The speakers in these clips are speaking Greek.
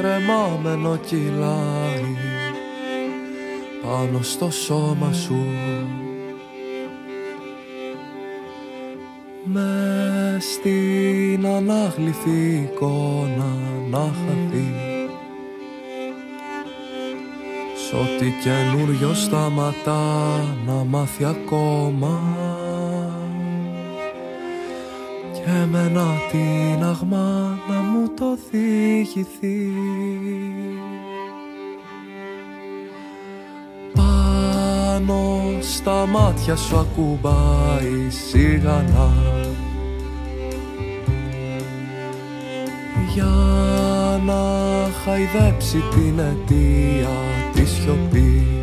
κρεμάμενο κυλάει πάνω στο σώμα σου. Με στην ανάγλυφη εικόνα να χαθεί. Σ' ό,τι καινούριο σταματά να μάθει ακόμα και με ένα τίναγμα να μου το διηγηθεί. Πάνω στα μάτια σου ακουμπάει σιγανά. Για να χαϊδέψει την αιτία της σιωπής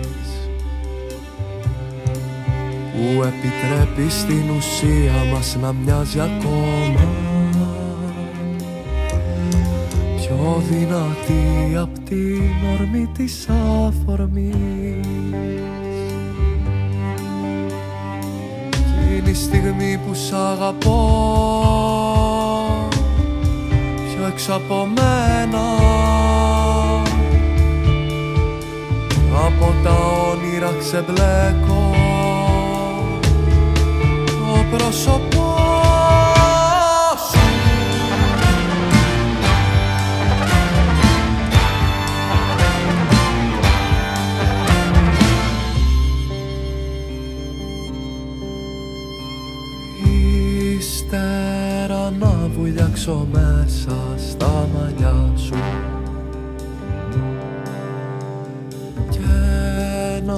που επιτρέπει στην ουσία μας να μοιάζει ακόμα. Πιο δυνατή απ' την ορμή της αφορμής Εκείνη η στιγμή που σ' αγαπώ πιο έξω από μένα από τα όνειρα ξεμπλέκω το πρόσωπό σου Ύστερα να βουλιάξω μέσα στα μαλλιά σου. Και να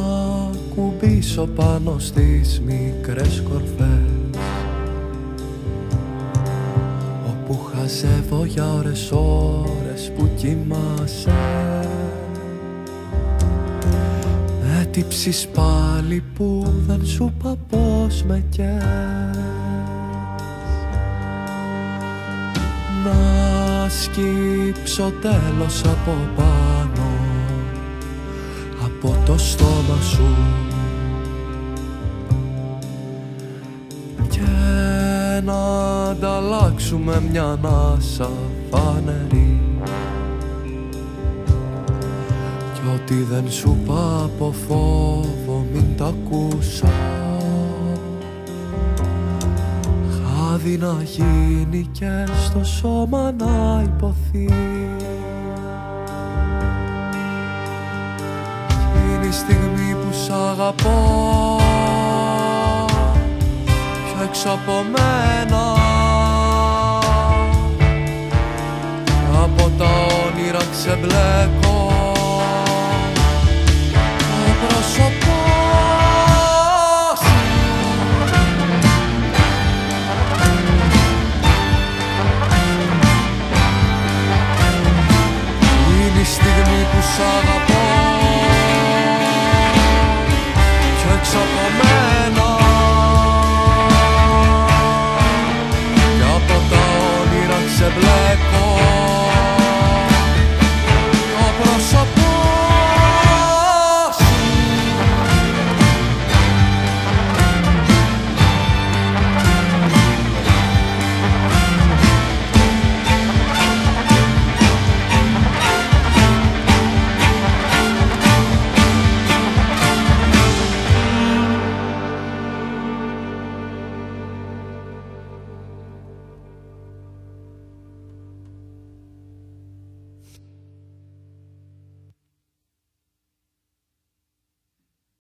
κουμπίσω πάνω στις μικρές κορφές όπου χαζεύω για ώρες ώρες που κοιμάσαι. Με τύψεις πάλι που δεν σου είπα πως με καίς να σκύψω τέλος από πάνω από το στόμα σου. Και να ανταλλάξουμε μια ανάσα φανερή. Κι ό,τι δεν σου είπα από φόβο μην τα ακούσα. Χάδι να γίνει και στο σώμα να υποθεί. Είναι η στιγμή που σ' αγαπώ πιο έξω από μένα στα όνειρα ξεμπλέκω. Το πρόσωπό